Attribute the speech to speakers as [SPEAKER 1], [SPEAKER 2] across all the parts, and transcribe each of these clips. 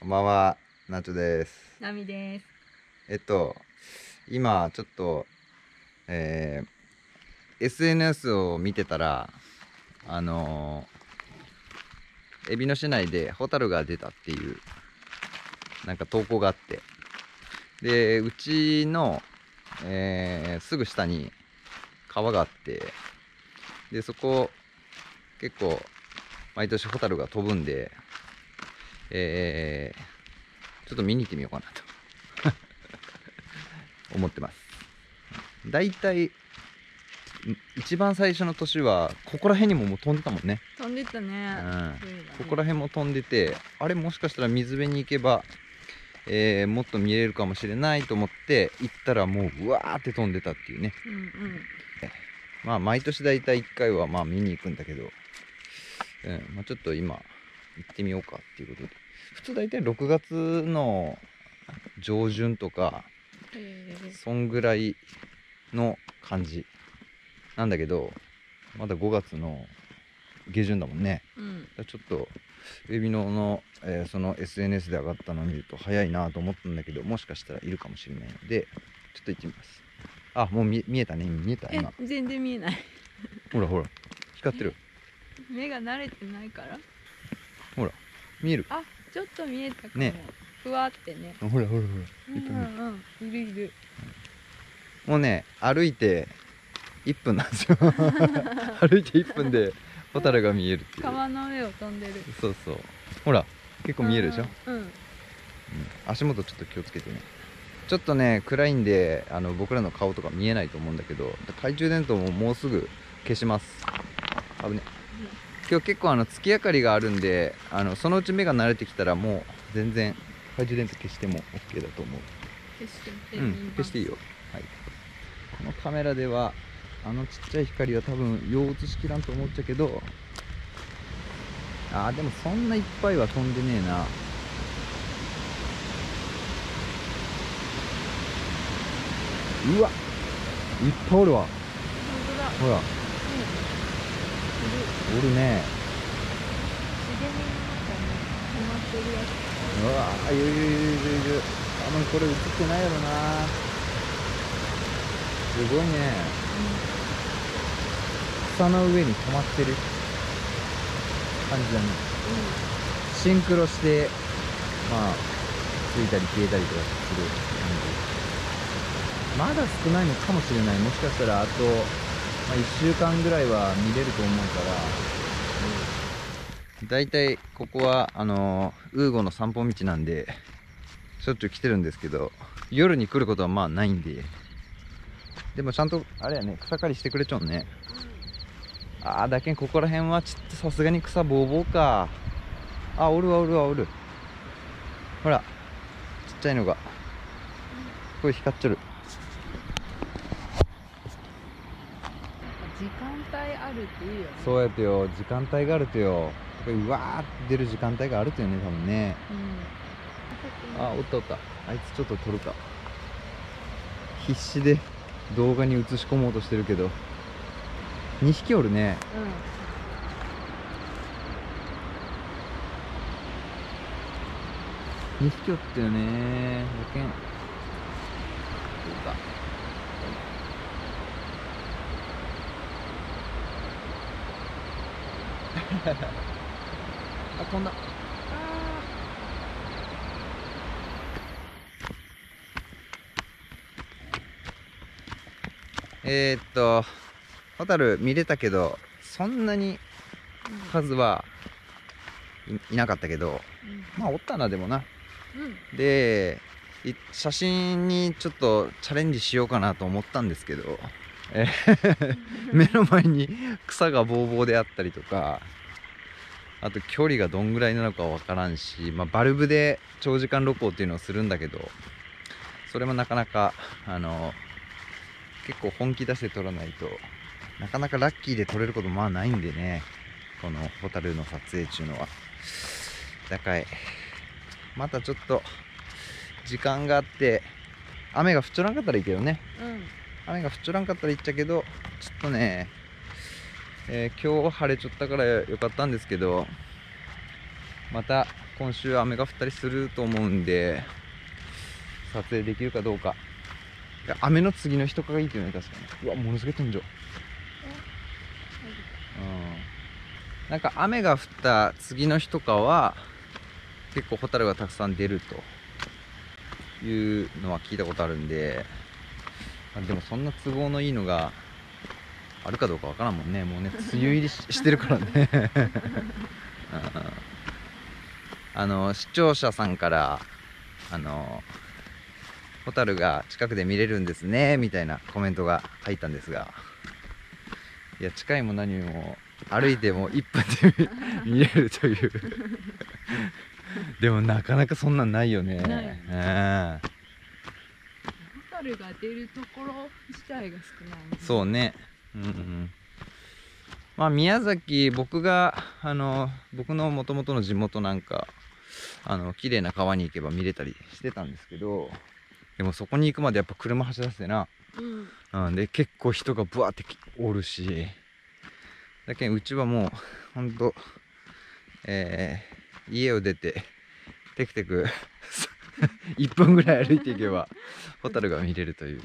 [SPEAKER 1] こんばんは、ナチョです。
[SPEAKER 2] ナミです。
[SPEAKER 1] えっと、今、ちょっと、えー SNS を見てたら、あのー、海老野市内でホタルが出たっていう、なんか投稿があって、で、うちの、えーすぐ下に川があって、で、そこ、結構、毎年ホタルが飛ぶんで、えーちょっと見に行ってみようかなと 思ってます。だいたい一番最初の年はここら辺にももう飛んでたもんね。
[SPEAKER 2] 飛んでたね。
[SPEAKER 1] うんここら辺も飛んでてあれもしかしたら水辺に行けば、えーもっと見れるかもしれないと思って行ったらもううわーって飛んでたっていうね。
[SPEAKER 2] うんうん。
[SPEAKER 1] まあ毎年だいたい1回はまあ見に行くんだけど、うんまあ、ちょっと今行ってみようかっていうことで。普通だいたい6月の上旬とかそんぐらいの感じ。なんだけどまだ5月の下旬だもんね。
[SPEAKER 2] うん。
[SPEAKER 1] ちょっとウェビノの、えーその SNS で上がったのを見ると早いなと思ったんだけどもしかしたらいるかもしれないのでちょっと行ってみます。あもう見見えたね見えた
[SPEAKER 2] え
[SPEAKER 1] 今、
[SPEAKER 2] 全然見えない。
[SPEAKER 1] ほらほら。光ってる。
[SPEAKER 2] 目が慣れてないから？
[SPEAKER 1] 見える？
[SPEAKER 2] あ、ちょっと見えたかも。
[SPEAKER 1] ね
[SPEAKER 2] ふわってね。
[SPEAKER 1] ほらほらほら
[SPEAKER 2] うんうんうん。いるいる。
[SPEAKER 1] もうね歩いて1分なんですよ 歩いて1分でホタルが見えるっていう
[SPEAKER 2] 川の上を飛んでる。
[SPEAKER 1] そうそうほら結構見えるでしょ、
[SPEAKER 2] うん。うん。
[SPEAKER 1] うん足元ちょっと気をつけてねちょっとね暗いんであの僕らの顔とか見えないと思うんだけど懐中電灯ももうすぐ消します危ね今日結構あの月明かりがあるんであのそのうち目が慣れてきたらもう全然懐中電灯消しても OK だと思う。
[SPEAKER 2] 消して
[SPEAKER 1] うん消していいよ。はい。このカメラではあのちっちゃい光は多分よう映しきらんと思っちゃうけどあーでもそんないっぱいは飛んでねえな。うわいっぱいおるわ。ほら。おるね。
[SPEAKER 2] 茂みの中に止まってるやつ。
[SPEAKER 1] うわーいるいるいるいる。いる多分これ映ってないやろな。すごいね。草の上に止まってる。感じだねシンクロしてまあついたり消えたりとかする感じ。まだ少ないのかもしれない。もしかしたらあと、まあ、1週間ぐらいは見れると思うから。だいたいここはあのウーゴの散歩道なんでしょっちゅう来てるんですけど夜に来ることはまあないんで。でもちゃんとあれやね草刈りしてくれちゃうね。ああだけんここら辺はちょっとさすがに草ぼうぼうか。あおるわおるわおる。ほらちっちゃいのが。これ光っちゃる。
[SPEAKER 2] 時間帯あるっていうよね。
[SPEAKER 1] そうやってよ時間帯があるとよ。これうわーって出る時間帯があるとよね多分ね。
[SPEAKER 2] うん。
[SPEAKER 1] あおったおった。あいつちょっと撮るか。必死で動画に映し込もうとしてるけど。2匹おるね。
[SPEAKER 2] うん。
[SPEAKER 1] 2匹おったよねやけんどうかあ飛んだえー、っとホタル見れたけどそんなに数はいいなかったけどまあおったなでもな
[SPEAKER 2] うん。うん。
[SPEAKER 1] でい写真にちょっとチャレンジしようかなと思ったんですけど、えー 目の前に草がぼうぼうであったりとかあと距離がどんぐらいなのかわからんし、まあ、バルブで長時間録音っていうのをするんだけどそれもなかなかあの結構本気出して撮らないとなかなかラッキーで撮れることまあないんでねこのホタルの撮影中のはだからまたちょっと時間があって雨が降っちょらんかったらいいけどね
[SPEAKER 2] うん。
[SPEAKER 1] 雨が降っちょらんかったらいいっちゃけどちょっとね、えー今日晴れちょったからよかったんですけどまた今週雨が降ったりすると思うんで撮影できるかどうか。雨の次の日とかがいいっていうね確かに。うわものすごい天井。うん。なんか雨が降った次の日とかは結構ホタルがたくさん出るというのは聞いたことあるんででもそんな都合のいいのがあるかどうかわからんもんね。もうね梅雨入りししてるからね。う んあの視聴者さんからあのホタルが近くで見れるんですねみたいなコメントが入ったんですが。いや近いも何も歩いても1分で見見れるという。でもなかなかそんなんないよね。
[SPEAKER 2] ない。
[SPEAKER 1] うん
[SPEAKER 2] ホタルが出るところ自体が少ない。ね
[SPEAKER 1] そうねうんうんまあ宮崎僕があの僕のもともとの地元なんかあの綺麗な川に行けば見れたりしてたんですけどでもそこに行くまでやっぱ車走らせてな。
[SPEAKER 2] うん。
[SPEAKER 1] うん、で結構人がブワーってきおるしだけんうちはもうほんとえー家を出てテクテク1分ぐらい歩いていけばホタルが見れるという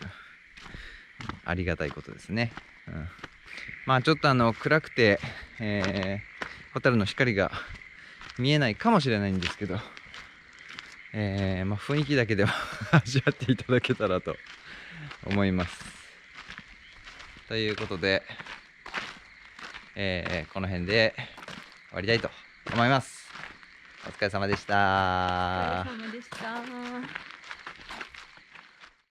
[SPEAKER 1] ありがたいことですね、うん、まあちょっとあの暗くて、えー、ホタルの光が見えないかもしれないんですけど、えーまあ、雰囲気だけでも 味わっていただけたらと思います。ということで、えーこの辺で終わりたいと思います。お疲れ様でした。
[SPEAKER 2] お疲れ様でした